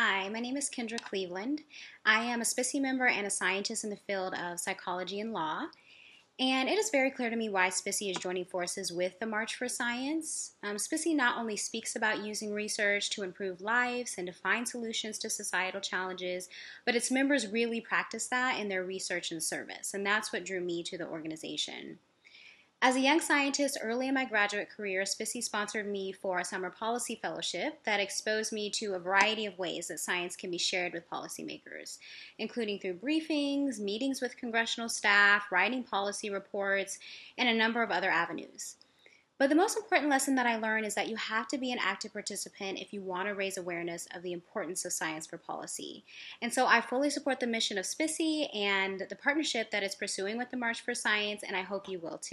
Hi, my name is Kyndra Cleveland. I am a SPSSI member and a scientist in the field of psychology and law. And it is very clear to me why SPSSI is joining forces with the March for Science. Um, not only speaks about using research to improve lives and to find solutions to societal challenges, but its members really practice that in their research and service. And that's what drew me to the organization. As a young scientist early in my graduate career, SPSSI sponsored me for a summer policy fellowship that exposed me to a variety of ways that science can be shared with policymakers, including through briefings, meetings with congressional staff, writing policy reports, and a number of other avenues. But the most important lesson that I learned is that you have to be an active participant if you want to raise awareness of the importance of science for policy. And so I fully support the mission of SPSSI and the partnership that it's pursuing with the March for Science, and I hope you will too.